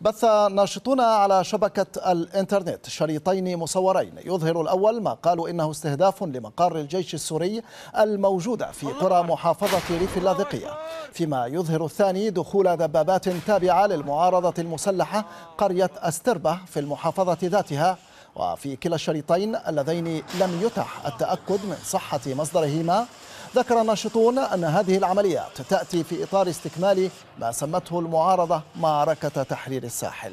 بث ناشطون على شبكة الإنترنت شريطين مصورين. يظهر الأول ما قالوا إنه استهداف لمقار الجيش السوري الموجودة في قرى محافظة ريف اللاذقية فيما يظهر الثاني دخول دبابات تابعة للمعارضة المسلحة قرية أستربة في المحافظة ذاتها. وفي كلا الشريطين اللذين لم يتح التأكد من صحة مصدرهما ذكر الناشطون أن هذه العمليات تأتي في إطار استكمال ما سمته المعارضة معركة تحرير الساحل.